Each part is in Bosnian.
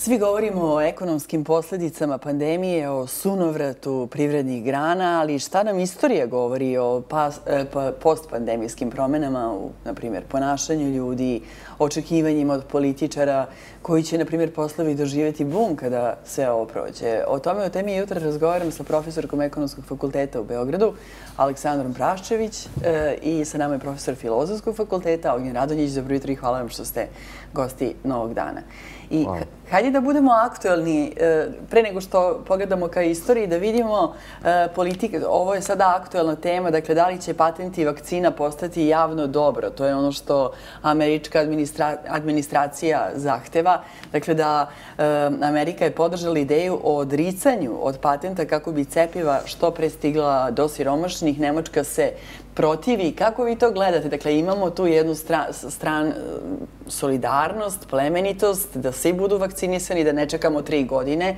Svi govorimo o ekonomskim posljedicama pandemije, o sunovratu privrednih grana, ali šta nam istorija govori o pa, postpandemijskim promenama, u, na primjer, ponašanju ljudi, očekivanjima od političara koji će, na primjer, poslovi doživjeti bum kada sve ovo prođe. O tome o temi jutra razgovaram sa profesorkom ekonomskog fakulteta u Beogradu, Aleksandrom Praščević, e, i sa nama je profesor filozofskog fakulteta, Ognjen Radonjić. Dobro jutro i hvala vam što ste gosti novog dana. I hajde da budemo aktuelni e, pre nego što pogledamo ka istoriji, da vidimo e, politike. Ovo je sada aktuelna tema, dakle, da li će patenti vakcina postati javno dobro? To je ono što američka administracija zahteva. Dakle, da e, Amerika je podržala ideju o odricanju od patenta kako bi cepiva što prestigla do siromašnih. Nemačka se protivi. Kako vi to gledate? Dakle, imamo tu jednu stran solidarnost, plemenitost, da svi budu vakcinisani, da ne čekamo tri godine,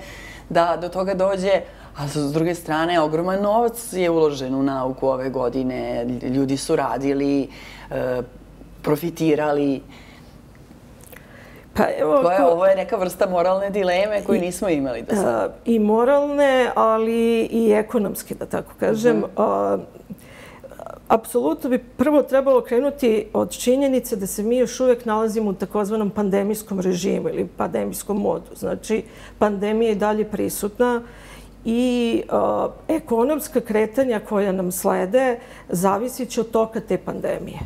da do toga dođe. A s druge strane, ogroman novac je uložen u nauku ove godine. Ljudi su radili, e, profitirali. Pa evo, Koja, ovo je neka vrsta moralne dileme koju nismo imali do sada. I moralne, ali i ekonomske, da tako kažem. Uh mhm. -huh. Apsolutno bi prvo trebalo krenuti od činjenice da se mi još uvijek nalazimo u takozvanom pandemijskom režimu ili pandemijskom modu. Znači, pandemija je dalje prisutna i ekonomska kretanja koja nam slede zavisit će od toka te pandemije.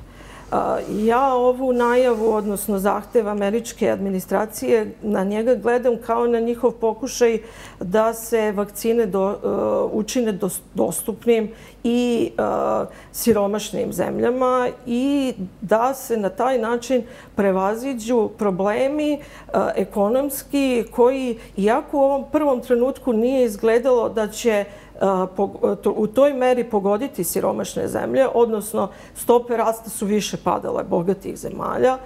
Ja ovu najavu, odnosno zahtev američke administracije, na njega gledam kao na njihov pokušaj da se vakcine e, učine dostupnim i e, siromašnim zemljama i da se na taj način prevaziđu problemi e, ekonomski koji, iako u ovom prvom trenutku nije izgledalo da će E, u toj meri pogoditi siromašne zemlje, odnosno stope rasta su više padale bogatih zemalja, e,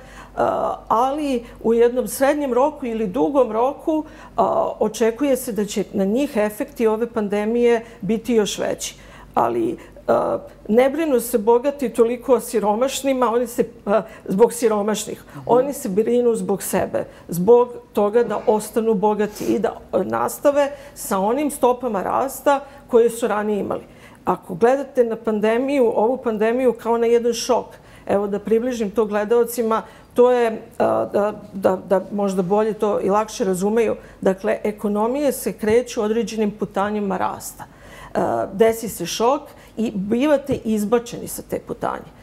ali u jednom srednjem roku ili dugom roku e, očekuje se da će na njih efekti ove pandemije biti još veći. Ali ne brinu se bogati toliko o siromašnima, oni se zbog siromašnih. Oni se brinu zbog sebe, zbog toga da ostanu bogati i da nastave sa onim stopama rasta koje su ranije imali. Ako gledate na pandemiju, ovu pandemiju kao na jedan šok, evo da približim to gledalcima, to je da, da, da možda bolje to i lakše razumeju. Dakle, ekonomije se kreću određenim putanjima rasta. Desi se šok i bivate izbačeni sa te putanje.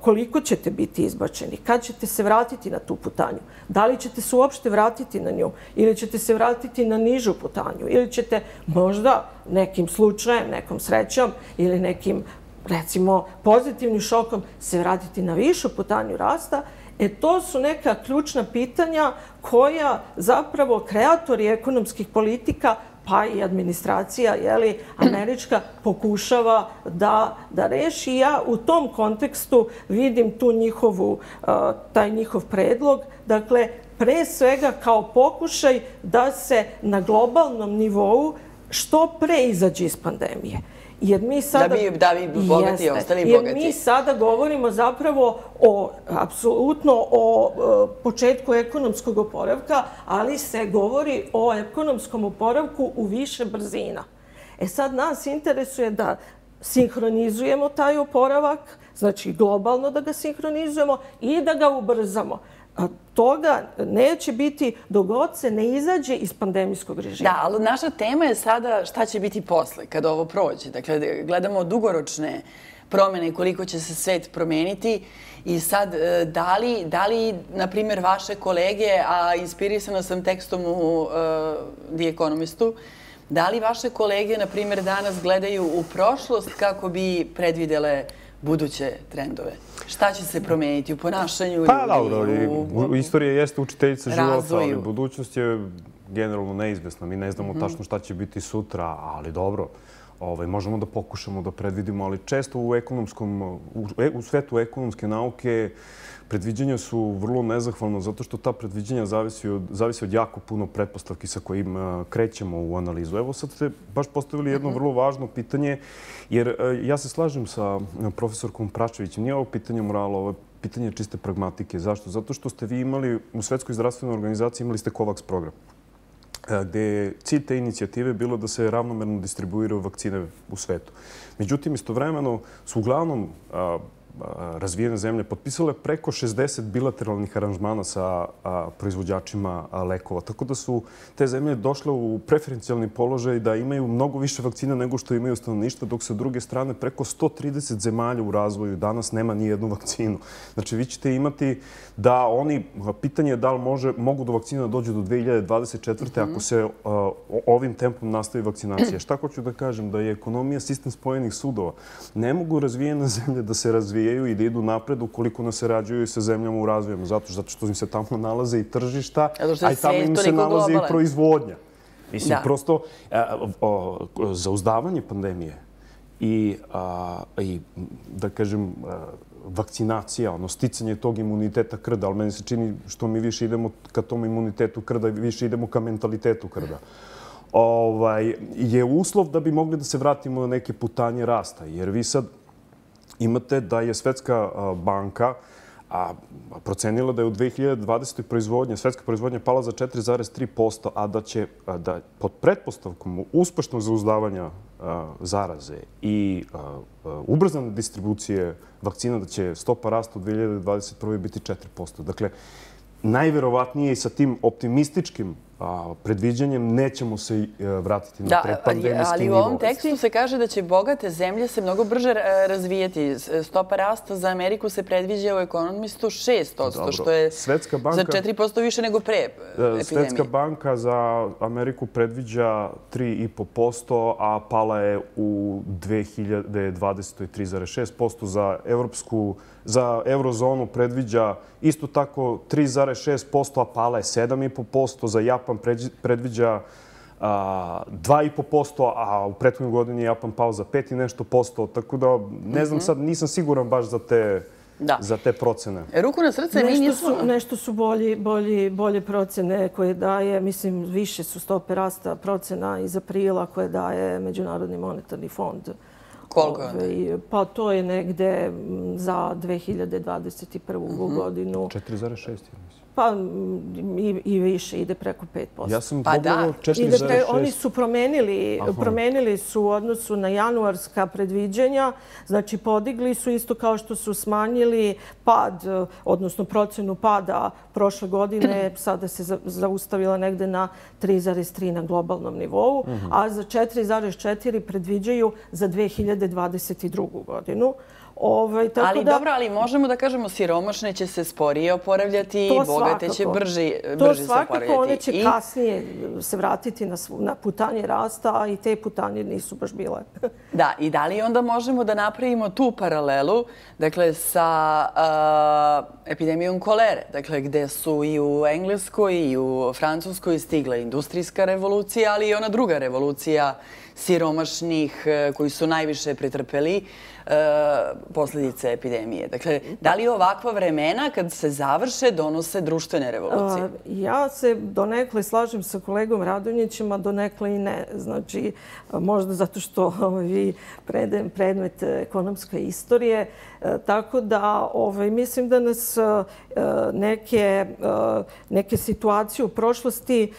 Koliko ćete biti izbačeni, kad ćete se vratiti na tu putanju, da li ćete se uopšte vratiti na nju? Ili ćete se vratiti na nižu putanju? Ili ćete možda nekim slučajem, nekom srećom ili nekim recimo pozitivnim šokom se vratiti na višu putanju rasta, E to su neka ključna pitanja koja zapravo kreatori ekonomskih politika pa i administracija jeli, američka pokušava da, da reši. Ja u tom kontekstu vidim tu njihovu, uh, taj njihov predlog. Dakle, pre svega kao pokušaj da se na globalnom nivou što pre izađe iz pandemije. Jer mi sada, da bi, da bi bogati jeste, ostali bogati. Jer mi sada govorimo zapravo o, apsolutno o e, početku ekonomskog oporavka, ali se govori o ekonomskom oporavku u više brzina. E sad nas interesuje da sinhronizujemo taj oporavak, znači globalno da ga sinhronizujemo i da ga ubrzamo toga neće biti dogod se ne izađe iz pandemijskog režima. Da, ali naša tema je sada šta će biti posle kada ovo prođe. Dakle, gledamo dugoročne promjene i koliko će se svet promeniti. I sad, e, da li, da li na primjer, vaše kolege, a inspirisana sam tekstom u uh, The Economistu, da li vaše kolege, na primjer, danas gledaju u prošlost kako bi predvidele buduće trendove? Šta će se promijeniti u ponašanju pa, ljudi? Pa, u, istoriji jeste učiteljica života, ali budućnost je generalno neizvesna. Mi ne znamo mm tačno šta će biti sutra, ali dobro. Ovaj, možemo da pokušamo da predvidimo, ali često u, ekonomskom, u, u svetu ekonomske nauke predviđenja su vrlo nezahvalno zato što ta predviđenja zavisi od, zavisi od jako puno pretpostavki sa kojim krećemo u analizu. Evo sad ste baš postavili jedno mhm. vrlo važno pitanje, jer ja se slažem sa profesorkom Pračevićem. Nije ovo pitanje morala, ovo je pitanje čiste pragmatike. Zašto? Zato što ste vi imali u Svetskoj zdravstvenoj organizaciji imali ste COVAX program gde je cilj te inicijative bilo da se ravnomerno distribuiraju vakcine u svetu. Međutim, istovremeno su uglavnom razvijene zemlje potpisale preko 60 bilateralnih aranžmana sa proizvođačima lekova. Tako da su te zemlje došle u preferencijalni položaj da imaju mnogo više vakcina nego što imaju stanovništva, dok se druge strane preko 130 zemalja u razvoju danas nema ni jednu vakcinu. Znači, vi ćete imati da oni, pitanje je da li može, mogu do vakcina dođu do 2024. ako se ovim tempom nastavi vakcinacija. Šta hoću da kažem? Da je ekonomija sistem spojenih sudova. Ne mogu razvijene zemlje da se razvije razvijaju i da idu napred ukoliko ne se rađuju sa zemljama u razvijem. Zato, zato što im se tamo nalaze i tržišta, a i tamo im se nalaze i proizvodnja. Mislim, prosto, zauzdavanje pandemije i, i da kažem, vakcinacija, ono, sticanje tog imuniteta krda, ali meni se čini što mi više idemo ka tom imunitetu krda, više idemo ka mentalitetu krda. Ovaj, je uslov da bi mogli da se vratimo na neke putanje rasta. Jer vi sad, imate da je Svetska banka a procenila da je u 2020. proizvodnja, svetska proizvodnja pala za 4,3%, a da će da pod pretpostavkom uspešnog zauzdavanja zaraze i ubrzane distribucije vakcina da će stopa rasta u 2021. biti 4%. Dakle, najverovatnije i sa tim optimističkim predviđanjem nećemo se e, vratiti na predpandemijski nivo. Ali u ovom tekstu se kaže da će bogate zemlje se mnogo brže e, razvijeti. Stopa rasta za Ameriku se predviđa u ekonomistu 6%, što je za 4% više nego pre e, epidemije. Svetska banka za Ameriku predviđa 3,5%, a pala je u 2020. 3,6%. Za Evropsku za eurozonu predviđa isto tako 3,6%, a pala je 7,5%. Za Japan predviđa 2,5%, a u prethodnoj godini je Japan pao za 5 i nešto posto. Tako da ne znam mhm. sad, nisam siguran baš za te za te procene. Ruku na srce, mi nismo... Nešto su bolji, bolji, bolje procene koje daje, mislim, više su stope rasta procena iz aprila koje daje Međunarodni monetarni fond. Koliko je Pa to je negde za 2021. godinu. 4,6 je mislim. Pa i, i više, ide preko 5%. Ja sam pa pogledao 4,6. Oni su promenili, promenili su u odnosu na januarska predviđanja. Znači, podigli su isto kao što su smanjili pad, odnosno procenu pada prošle godine. Sada se zaustavila negde na 3,3 na globalnom nivou. Mhm. A za 4,4 predviđaju za 2022. godinu. Ovaj, tako ali da... dobro, ali možemo da kažemo siromašne će se sporije oporavljati i bogate će brži, brži se oporavljati. To svakako, one će I... kasnije se vratiti na, na putanje rasta, a i te putanje nisu baš bile. da, i da li onda možemo da napravimo tu paralelu dakle, sa uh, epidemijom kolere, dakle, gde su i u Engleskoj i u Francuskoj stigla industrijska revolucija, ali i ona druga revolucija siromašnih e, koji su najviše pretrpeli. E, posljedice epidemije. Dakle, da li ovakva vremena kad se završe donose društvene revolucije? E, ja se donekle slažem sa kolegom Radonjićima, donekle i ne. Znači, možda zato što ovaj, vi predajem predmet ekonomske istorije. E, tako da ovaj, mislim da nas neke, neke situacije u prošlosti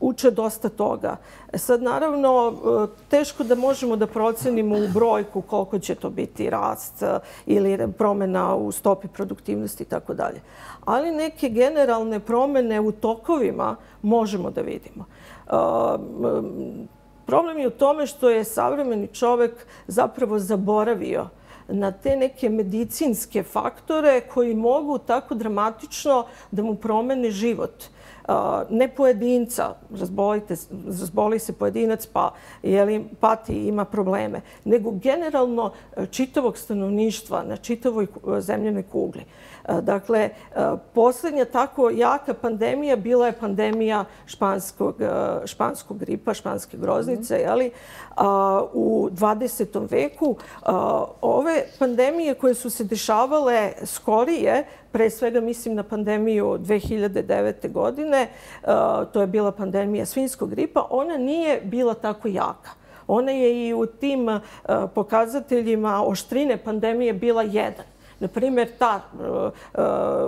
uče dosta toga. Sad, naravno, e, teško da možemo da procenimo u brojku koliko će to biti rast e, ili promjena u stopi produktivnosti i tako dalje. Ali neke generalne promjene u tokovima možemo da vidimo. E, problem je u tome što je savremeni čovek zapravo zaboravio na te neke medicinske faktore koji mogu tako dramatično da mu promene život ne pojedinca, razboli se pojedinac pa jeli, pati ima probleme, nego generalno e, čitavog stanovništva na čitavoj e, zemljenoj kugli. E, dakle, posljednja tako jaka pandemija bila je pandemija španskog, španskog gripa, španske groznice. Mm -hmm. jeli, u 20. veku ove pandemije koje su se dešavale skorije, pre svega mislim na pandemiju 2009. godine, to je bila pandemija svinskog gripa, ona nije bila tako jaka. Ona je i u tim pokazateljima oštrine pandemije bila jedan. Na primjer, ta e, e,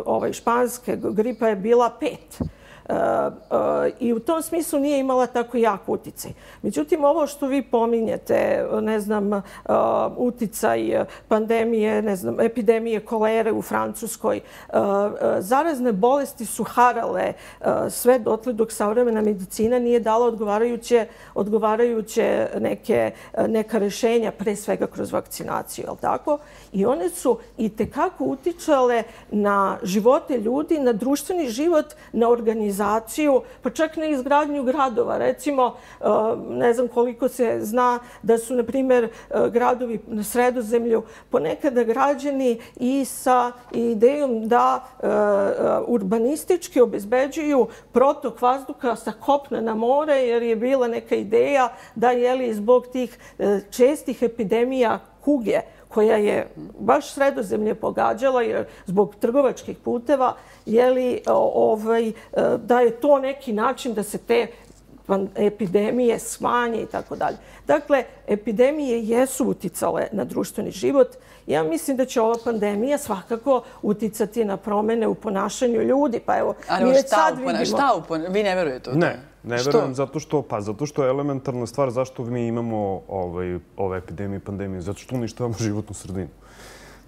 ovaj, španska gripa je bila pet. E, e, I u tom smislu nije imala tako jak uticaj. Međutim, ovo što vi pominjete, ne znam, e, uticaj pandemije, ne znam, epidemije kolere u Francuskoj, zarazne bolesti su harale sve dotle dok savremena medicina nije dala odgovarajuće, odgovarajuće neke, neka rešenja, pre svega kroz vakcinaciju, je tako? I one su i tekako utičale na živote ljudi, na društveni život, na organizaciju urbanizaciju, pa čak na izgradnju gradova. Recimo, e, ne znam koliko se zna da su, na primjer, e, gradovi na sredozemlju ponekada građeni i sa idejom da e, urbanistički obezbeđuju protok vazduka sa kopne na more, jer je bila neka ideja da je li zbog tih čestih epidemija kuge, koja je baš sredozemlje pogađala jer zbog trgovačkih puteva, je li ovaj, e, da je to neki način da se te epidemije smanje i tako dalje. Dakle, epidemije jesu uticale na društveni život. Ja mislim da će ova pandemija svakako uticati na promene u ponašanju ljudi. Pa evo, mi već sad vidimo... Šta u ponašanju? Vi ne verujete u to? Ne, ne verujem zato što, pa, zato što je elementarna stvar zašto mi imamo ovaj, ove epidemije i pandemije. Zato što uništavamo životnu sredinu.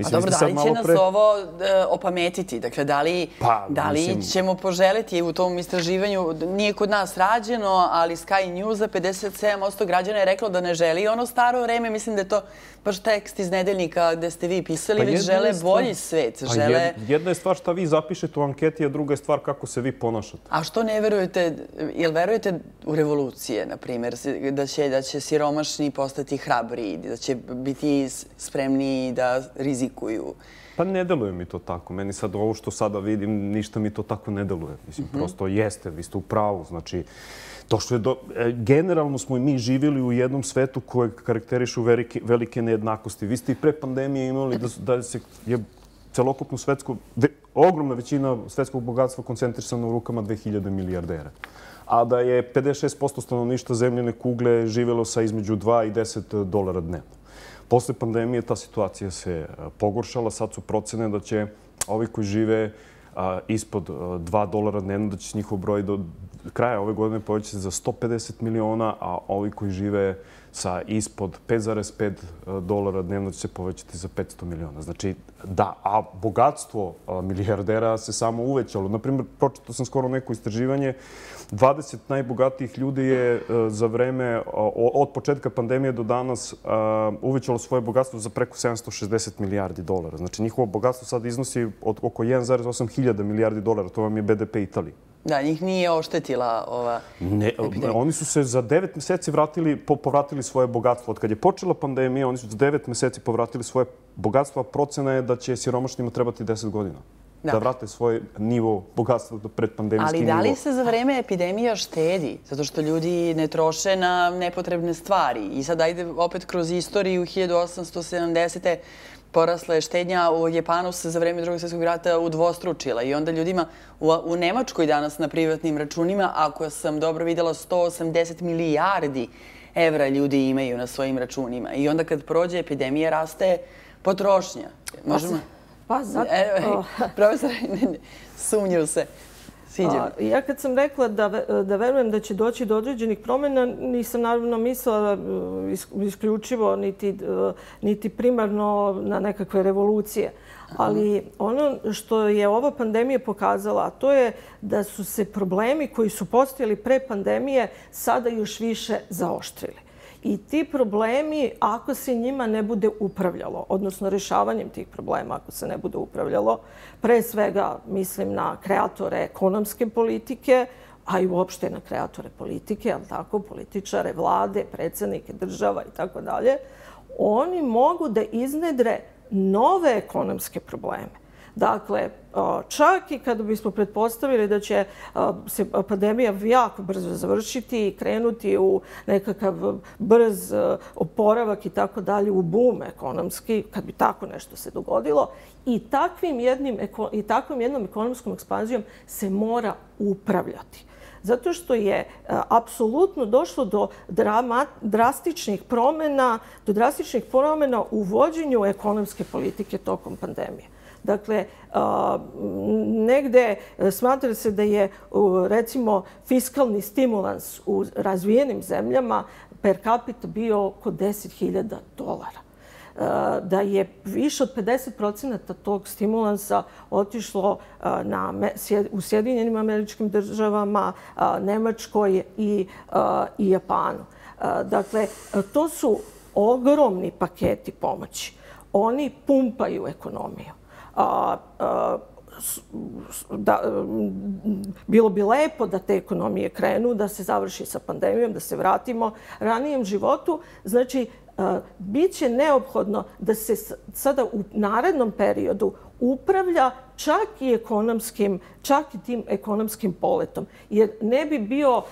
Mislim, A dobro, da li će nas ovo e, opametiti? Dakle, da li, pa, da li ćemo poželiti u tom istraživanju, nije kod nas rađeno, ali Sky News-a 57% građana je reklo da ne želi ono staro vreme. Mislim da je to baš tekst iz nedeljnika gdje ste vi pisali, pa već žele bolji svet. Pa žele... jedna je stvar šta vi zapišete u anketi, a druga je stvar kako se vi ponašate. A što ne verujete, jel verujete u revolucije, na primjer, da će, da će siromašni postati hrabri, da će biti spremni da rizikuju? Pa ne deluje mi to tako. Meni sad ovo što sada vidim, ništa mi to tako ne deluje. Mislim, mm -hmm. prosto jeste, vi ste u pravu. Znači, to što je do, e, generalno smo i mi živjeli u jednom svetu koje karakterišu velike, velike nejednakosti. Vi ste i pre pandemije imali da, da se je celokupno svetsko, ve, ogromna većina svetskog bogatstva koncentrisana u rukama 2000 milijardera. A da je 56% stanovništva zemljene kugle živjelo sa između 2 i 10 dolara dnevno. Posle pandemije ta situacija se e, pogoršala. Sad su procene da će ovi koji žive e, ispod e, 2 dolara dnevno, da će njihov broj do kraja ove godine povećati za 150 miliona, a ovi koji žive sa ispod 5,5 e, dolara dnevno će se povećati za 500 miliona. Znači, da, a bogatstvo e, milijardera se samo uvećalo. Naprimjer, pročitao sam skoro neko istraživanje, 20 najbogatijih ljudi je e, za vreme, od početka pandemije do danas, uvećalo svoje bogatstvo za preko 760 milijardi dolara. Znači, njihovo bogatstvo sad iznosi od oko 1,8 hiljada milijardi dolara. To vam je BDP Italije. Da, njih nije oštetila ova epidemija. Oni su se za devet meseci vratili, povratili svoje bogatstvo. Od kad je počela pandemija, oni su za devet meseci povratili svoje bogatstvo, a procena je da će siromašnjima trebati deset godina. Da. da vrate svoj nivo bogatstva do predpandemijski nivo. Ali da li se za vreme epidemija štedi? Zato što ljudi ne troše na nepotrebne stvari. I sad ajde opet kroz istoriju 1870 porasla je štednja u Japanu se za vreme drugog svjetskog rata udvostručila i onda ljudima u Nemačkoj danas na privatnim računima, ako sam dobro videla, 180 milijardi evra ljudi imaju na svojim računima. I onda kad prođe epidemija, raste potrošnja. Možemo... Pa zato... E, profesor, sumnju se. Sviđa. Ja kad sam rekla da, da verujem da će doći do određenih promjena, nisam naravno mislila e, isključivo niti, e, niti primarno na nekakve revolucije. Ali ono što je ova pandemija pokazala, to je da su se problemi koji su postojali pre pandemije sada još više zaoštrili. I ti problemi, ako se njima ne bude upravljalo, odnosno rešavanjem tih problema, ako se ne bude upravljalo, pre svega mislim na kreatore ekonomske politike, a i uopšte na kreatore politike, ali tako, političare, vlade, predsednike država i tako dalje, oni mogu da iznedre nove ekonomske probleme. Dakle, čak i kada bismo pretpostavili da će se pandemija jako brzo završiti i krenuti u nekakav brz oporavak i tako dalje u boom ekonomski, kad bi tako nešto se dogodilo, i takvim jednim, i takvim jednom ekonomskom ekspanzijom se mora upravljati. Zato što je e, apsolutno došlo do drastičnih promjena, do drastičnih promjena u vođenju ekonomske politike tokom pandemije. Dakle, negde e, smatra se da je, recimo, fiskalni stimulans u razvijenim zemljama per capita bio oko 10.000 dolara e, da je više od 50% tog stimulansa otišlo e, na, u Sjedinjenim američkim državama, Nemačkoj i, i Japanu. Dakle, to su ogromni paketi pomoći. Oni pumpaju ekonomiju a, Da, bilo bi lepo da te ekonomije krenu, da se završi sa pandemijom, da se vratimo ranijem životu. Znači, bit će neophodno da se sada u narednom periodu upravlja čak i ekonomskim, čak i tim ekonomskim poletom. Jer ne bi bio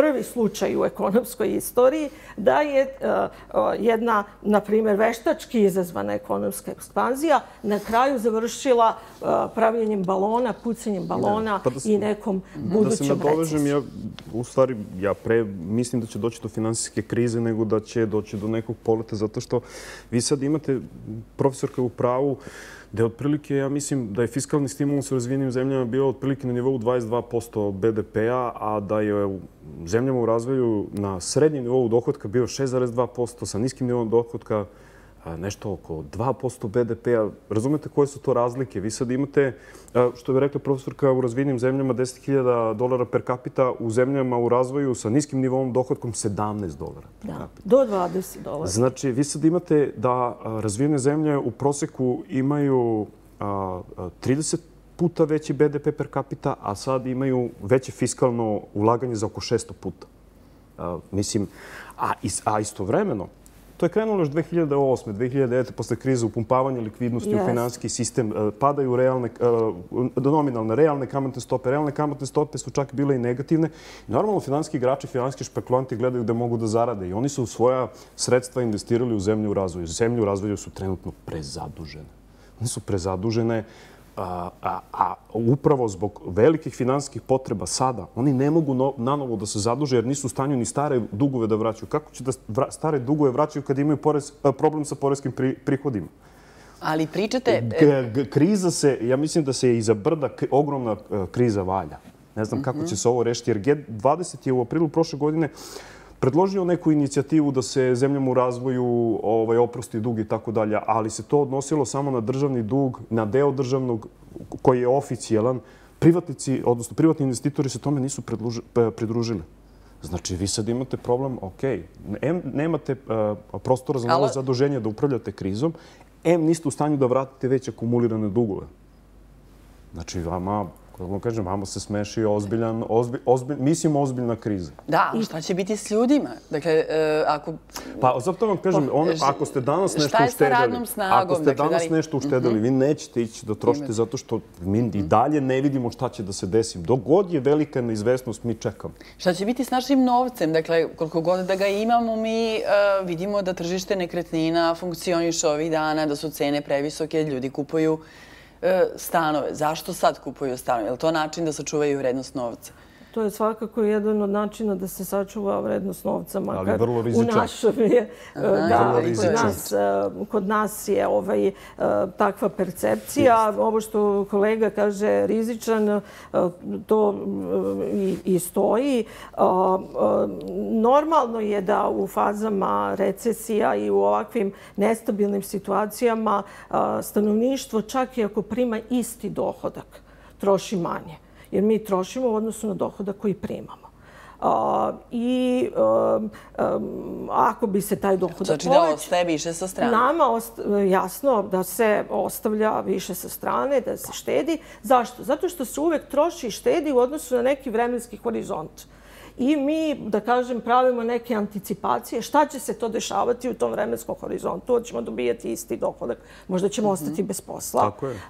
prvi slučaj u ekonomskoj istoriji da je e, e, jedna, na primjer, veštački izazvana ekonomska ekspanzija na kraju završila e, pravljenjem balona, pucanjem balona pa i nekom budućom recesijom. Da se nadovežem, ja u stvari ja pre mislim da će doći do finansijske krize nego da će doći do nekog poleta zato što vi sad imate profesorka u pravu де отприлике, ја мислим, да е фискални стимул со развиеним земјама бил отприлике на ниво 22% БДП-а, а да е земјама у развеју на средни ниво доходка бил 6,2%, со ниски ниво доходка nešto oko 2% BDP-a. Razumete koje su to razlike? Vi sad imate, što bi rekla profesorka, u razvijenim zemljama 10.000 dolara per capita, u zemljama u razvoju sa niskim nivom dohodkom 17 dolara per capita. Do 20 dolara. Znači, vi sad imate da razvijene zemlje u proseku imaju 30 puta veći BDP per capita, a sad imaju veće fiskalno ulaganje za oko 600 puta. Mislim, a istovremeno, To je krenulo još 2008. 2009. posle krize upumpavanja likvidnosti u finanski sistem. E, padaju realne, e, nominalne, realne kamatne stope. Realne kamatne stope su čak bile i negativne. Normalno, finanski igrači, finanski špekulanti gledaju da mogu da zarade. I oni su svoja sredstva investirali u zemlju u razvoju. Zemlju u razvoju su trenutno prezadužene. One su prezadužene a upravo zbog velikih finansijskih potreba sada, oni ne mogu na novo da se zaduže jer nisu u stanju ni stare dugove da vraćaju. Kako će da stare dugove vraćaju kad imaju problem sa porezkim prihodima? Ali pričate... Kriza se, ja mislim da se iza brda ogromna kriza valja. Ne znam kako će se ovo rešiti jer G20 je u aprilu prošle godine predložio neku inicijativu da se zemljama u razvoju ovaj, oprosti dug i tako dalje, ali se to odnosilo samo na državni dug, na deo državnog koji je oficijalan. Privatnici, odnosno privatni investitori se tome nisu pridružili. Znači, vi sad imate problem, ok, M, nemate uh, prostora za novo zaduženje da upravljate krizom, M, niste u stanju da vratite već akumulirane dugove. Znači, vama kako vam kažem, vama se smeši ozbiljan, ozbilj, ozbilj, mislim ozbiljna kriza. Da, I šta će biti s ljudima? Dakle, uh, ako... Pa, zato vam kažem, on, ako ste danas nešto uštedili... Šta je sa radnom snagom? Ako ste dakle, danas da li... nešto uštedili, mm -hmm. vi nećete ići da trošite zato što mi i dalje ne vidimo šta će da se desi. Dok god je velika neizvesnost, mi čekamo. Šta će biti s našim novcem? Dakle, koliko god da ga imamo, mi uh, vidimo da tržište nekretnina funkcioniše ovih dana, da su cene previsoke, ljudi kupuju E, E, stanove. Zašto sad kupuju stanove? Je li to način da sačuvaju vrednost novca? To je svakako jedan od načina da se sačuva vrednost novca, makar u našoj je. Da, kod nas, e, kod nas je ovaj, e, takva percepcija. Ovo što kolega kaže rizičan, to i, i stoji. Normalno je da u fazama recesija i u ovakvim nestabilnim situacijama stanovništvo, čak i ako prima isti dohodak, troši manje jer mi trošimo u odnosu na dohodak koji primamo. I ako bi se taj dohodak Znači da ostaje više sa strane? Nama jasno da se ostavlja više sa strane, da se štedi. Zašto? Zato što se uvek troši i štedi u odnosu na neki vremenski horizont i mi, da kažem, pravimo neke anticipacije šta će se to dešavati u tom vremenskom horizontu. Hoćemo dobijati isti dohodak, možda ćemo mhm. ostati bez posla. Tako je.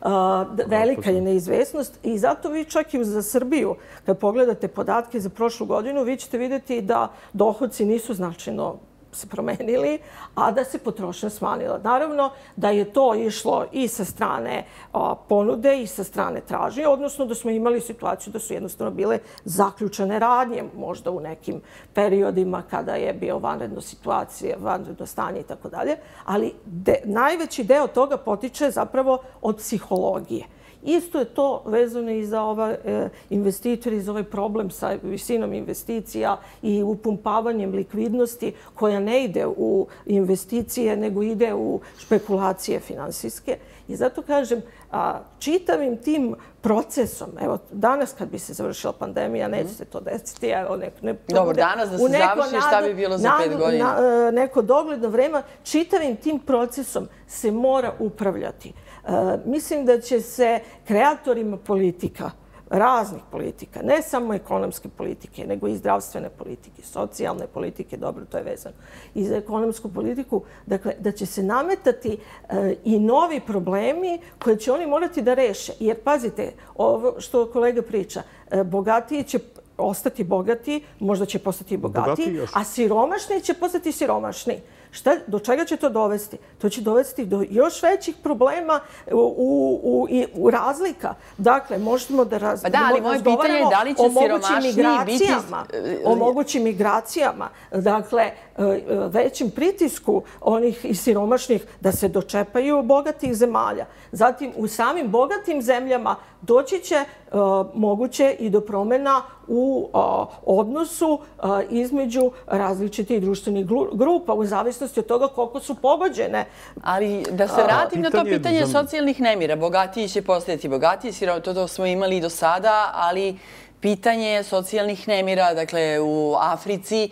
Velika je neizvesnost i zato vi čak i za Srbiju, kad pogledate podatke za prošlu godinu, vi ćete vidjeti da dohodci nisu značajno se promenili, a da se potrošnja smanjila. Naravno da je to išlo i sa strane ponude i sa strane tražnje, odnosno da smo imali situaciju da su jednostavno bile zaključene radnje, možda u nekim periodima kada je bio vanredno situacije, vanredno stanje i tako dalje, ali najveći deo toga potiče zapravo od psihologije. Isto je to vezano i za ova e, investitori, i za ovaj problem sa visinom investicija i upumpavanjem likvidnosti koja ne ide u investicije, nego ide u špekulacije finansijske. I zato kažem, čitavim tim procesom, evo danas kad bi se završila pandemija, neće se to desiti. Evo, ne, ne, Dobro, danas da se završi, šta bi bilo za pet godina? Na, neko dogledno vreme, čitavim tim procesom se mora upravljati. E, mislim da će se kreatorima politika, raznih politika, ne samo ekonomske politike, nego i zdravstvene politike, socijalne politike, dobro, to je vezano, i za ekonomsku politiku, dakle, da će se nametati e, i novi problemi koje će oni morati da reše. Jer, pazite, ovo što kolega priča, e, bogatiji će ostati bogati, možda će postati bogati, a siromašni će postati siromašni. Šta, do čega će to dovesti? To će dovesti do još većih problema u, u, u, u razlika. Dakle, možemo da raz, pa da, ali moje pitanje je da li će siromašniji biti... O mogućim migracijama. Dakle, e, većim pritisku onih i siromašnih da se dočepaju bogatih zemalja. Zatim, u samim bogatim zemljama doći će uh, moguće i do promjena u uh, odnosu uh, između različitih društvenih grupa u zavisnosti od toga koliko su pogođene. Ali da se vratim na to pitanje socijalnih nemira. Bogatiji će postojati bogatiji, to, to smo imali i do sada, ali pitanje socijalnih nemira, dakle u Africi,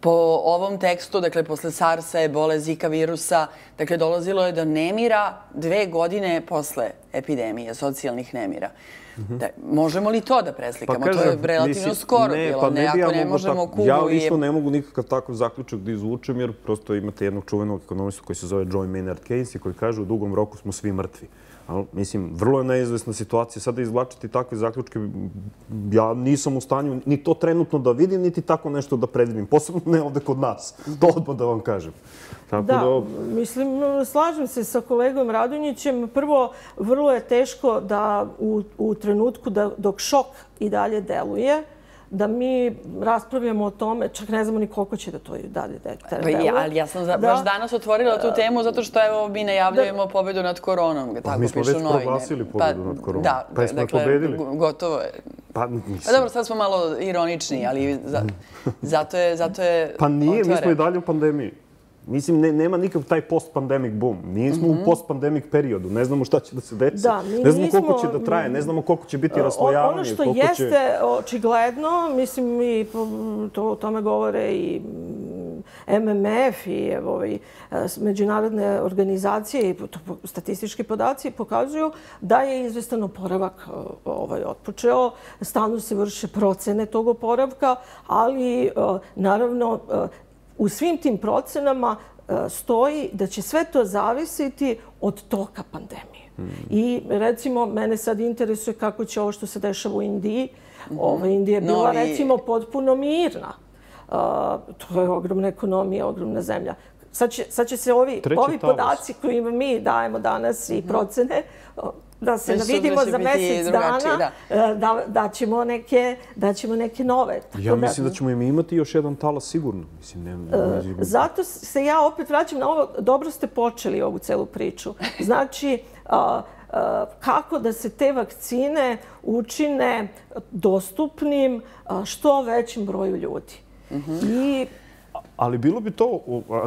po ovom tekstu, dakle, posle SARS-a, ebole, Zika virusa, dakle, dolazilo je do nemira dve godine posle epidemije, socijalnih nemira. Da, možemo li to da preslikamo? Pa, kažem, to je relativno skoro ne, bilo. Pa ne, ako ne možemo kubu Ja isto ne mogu nikakav takav zaključak da izvučem, jer prosto imate jednog čuvenog ekonomistu koji se zove Joy Maynard Keynes i koji kaže u dugom roku smo svi mrtvi. Ali, mislim, vrlo je neizvesna situacija. Sada izvlačiti takve zaključke, ja nisam u stanju ni to trenutno da vidim, niti tako nešto da predvidim. Posebno ne ovde kod nas. To odmah da vam kažem. Tako da, da, mislim, slažem se sa kolegom Radonjićem. Prvo, vrlo je teško da u, u trenutku da, dok šok i dalje deluje, da mi raspravljamo o tome, čak ne znamo ni koliko će da to i dalje pa deluje. Ja, ali ja sam za, baš danas otvorila tu temu zato što evo, mi najavljujemo pobedu nad koronom. Pa tako mi smo već proglasili pobedu pa, nad koronom. Da, pa jesmo dakle, pobedili? Gotovo je. Pa, mislim. pa dobro, sad smo malo ironični, ali za, zato je, zato je Pa nije, mi smo i dalje u pandemiji. Mislim, ne, nema nikak taj post-pandemic boom. Nismo mm -hmm. u post-pandemic periodu. Ne znamo šta će da se desi. Da, mi ne znamo nismo, koliko će da traje. Ne znamo koliko će biti raslojavanje. Ono što jeste će... očigledno, mislim, i to, o tome govore i MMF i ovaj, međunarodne organizacije i statistički podaci pokazuju da je izvestan oporavak ovaj, otpočeo. Stalno se vrše procene tog oporavka, ali naravno u svim tim procenama e, stoji da će sve to zavisiti od toka pandemije. Mm. I recimo, mene sad interesuje kako će ovo što se dešava u Indiji. Mm. Ova Indija je bila Novi... recimo potpuno mirna. Uh, to je ogromna ekonomija, ogromna zemlja. Sad će, sad će se ovi, ovi podaci koje mi dajemo danas i procene da se vidimo za mjesec dana, da. Da, da, ćemo neke, da ćemo neke nove. Tako ja mislim da, ćemo im imati još jedan talas sigurno. Mislim, ne, ne, ne, zato se ja opet vraćam na ovo, dobro ste počeli ovu celu priču. Znači, a, a, kako da se te vakcine učine dostupnim a, što većim broju ljudi. Mm -hmm. I Ali bilo bi to,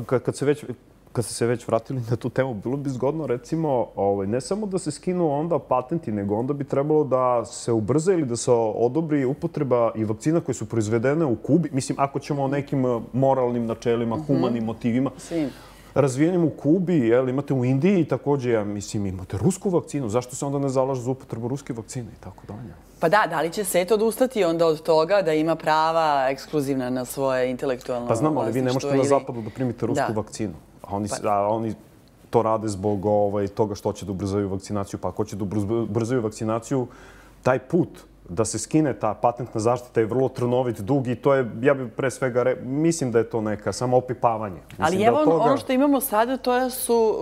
kad se već kad ste se već vratili na tu temu, bilo bi zgodno recimo ovaj, ne samo da se skinu onda patenti, nego onda bi trebalo da se ubrza ili da se odobri upotreba i vakcina koje su proizvedene u Kubi. Mislim, ako ćemo o nekim eh, moralnim načelima, mm -hmm. humanim motivima. Svim. Razvijenim u Kubi, jel, imate u Indiji također, ja mislim, imate rusku vakcinu. Zašto se onda ne zalaže za upotrebu ruske vakcine i tako dalje? Pa da, da li će se to odustati onda od toga da ima prava ekskluzivna na svoje intelektualno Pa znam, ali vi ne možete ili... na zapadu da primite rusku da. vakcinu. A oni, pa... a oni to rade zbog ovaj, toga što će da ubrzaju vakcinaciju. Pa ako će da ubrzaju vakcinaciju, taj put da se skine ta patentna zaštita je vrlo trnovit, dug i to je, ja bih pre svega, re, mislim da je to neka samo opipavanje. Mislim Ali evo toga... ono što imamo sada, to su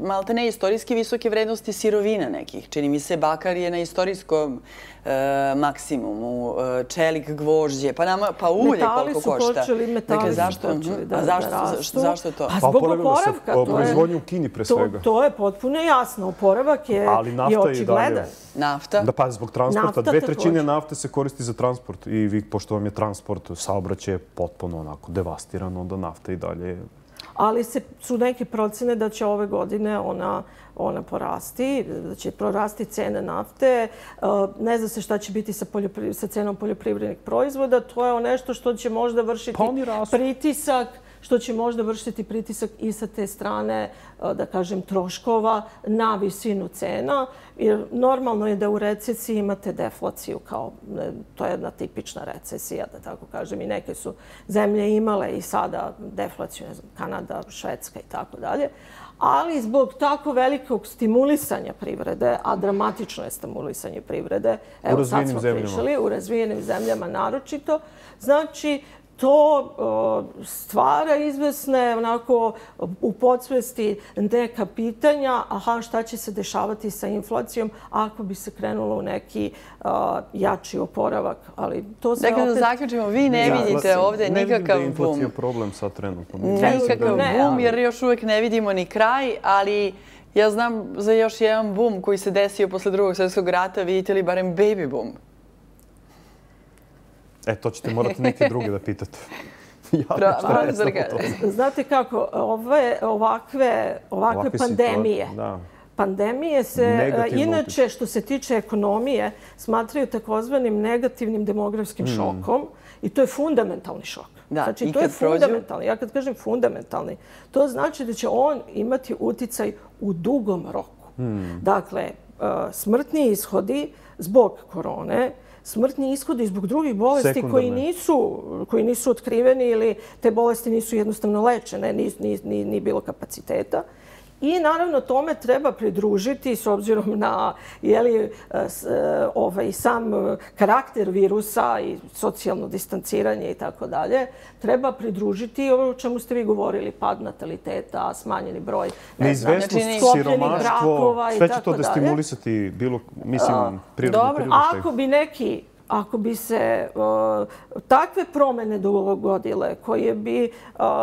malte ne istorijski visoke vrednosti sirovina nekih. Čini mi se, bakar je na istorijskom e, maksimumu, e, čelik, gvožđe, pa, nama, pa ulje metali koliko košta. Metali su počeli, metali dakle, zašto, su počeli da, a zašto, da rastu. Zašto to? Pa zbog oporavka. To proizvodnju u Kini pre svega. To, to je potpuno jasno. Oporavak je, Ali nafta je očigledan. Nafta? Da, pa zbog transporta. Nafta Dve trećine nafte se koristi za transport. I vi, pošto vam je transport, saobraćaj je potpuno onako devastiran, onda nafta i dalje ali se, su neke procene da će ove godine ona, ona porasti, da će prorasti cene nafte. E, ne zna se šta će biti sa, sa cenom poljoprivrednih proizvoda. To je nešto što će možda vršiti pa pritisak što će možda vršiti pritisak i sa te strane, e, da kažem, troškova na visinu cena. Jer normalno je da u recesiji imate deflaciju, kao to je jedna tipična recesija, da tako kažem. I neke su zemlje imale i sada deflaciju, ne znam, Kanada, Švedska i tako dalje. Ali zbog tako velikog stimulisanja privrede, a dramatično je stimulisanje privrede, evo sad smo prišli, u razvijenim zemljama naročito, znači to stvara izvesne onako u podsvesti neka pitanja, aha, šta će se dešavati sa inflacijom ako bi se krenulo u neki jači oporavak. Ali to se dakle, opet... da zaključimo, vi ne vidite ovdje nikakav bum. Ne vidim da je inflacija problem sa trenutno. Nikakav bum, jer još uvijek ne vidimo ni kraj, ali ja znam za još jedan bum koji se desio posle drugog svjetskog rata, vidite li barem baby boom? E, to ćete morati neke druge da pitate. ja Znate kako, ove, ovakve, ovakve pandemije, da. pandemije se, Negativno inače, što se tiče ekonomije, smatraju takozvanim negativnim demografskim hmm. šokom i to je fundamentalni šok. Da, znači, to je fundamentalni. Ja kad kažem fundamentalni, to znači da će on imati uticaj u dugom roku. Hmm. Dakle, smrtni ishodi zbog korone, smrtni ishodi zbog drugih bolesti koji nisu, koji nisu otkriveni ili te bolesti nisu jednostavno lečene, ni, ni, ni, ni bilo kapaciteta. I naravno tome treba pridružiti s obzirom na jeli, e, e, ovaj, sam karakter virusa i socijalno distanciranje i tako dalje. Treba pridružiti ovo o čemu ste vi govorili, pad nataliteta, smanjeni broj neizvestnost, siromaštvo, sve će to destimulisati bilo, mislim, prirodno Dobro, ako bi neki ako bi se takve promene dogodile koje bi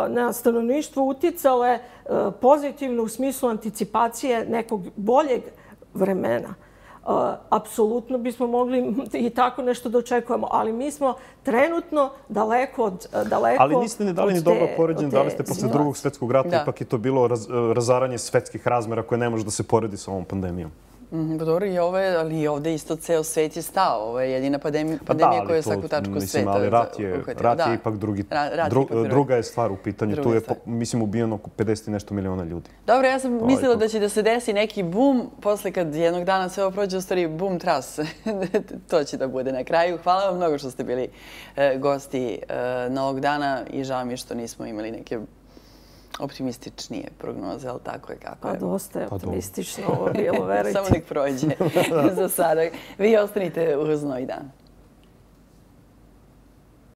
na stanovništvo uticale pozitivno u smislu anticipacije nekog boljeg vremena, apsolutno bismo mogli i tako nešto da očekujemo, ali mi smo trenutno daleko od daleko Ali niste ne dali ni dobro poređenje, dali ste posle drugog svetskog rata, ipak je to bilo razaranje svetskih razmera koje ne može da se poredi sa ovom pandemijom. Mm, dobro, i ovo je, ali ovdje isto ceo svet je stao. Ovo je jedina pandemija, pa pandemija koja je svaku tačku mislim, sveta. Ali rat je, rat je ipak drugi, dru, druga je stvar u pitanju. tu je, mislim, ubijeno oko 50 nešto miliona ljudi. Dobro, ja sam mislila da će da se desi neki boom, posle kad jednog dana sve ovo prođe, u stvari boom tras. to će da bude na kraju. Hvala vam mnogo što ste bili e, gosti e, novog dana i žao mi što nismo imali neke optimističnije prognoze, ali tako je kako je. Pa dosta je optimistično ovo bilo, verujte. Samo nek prođe za sada. Vi ostanite uz Znoj dan.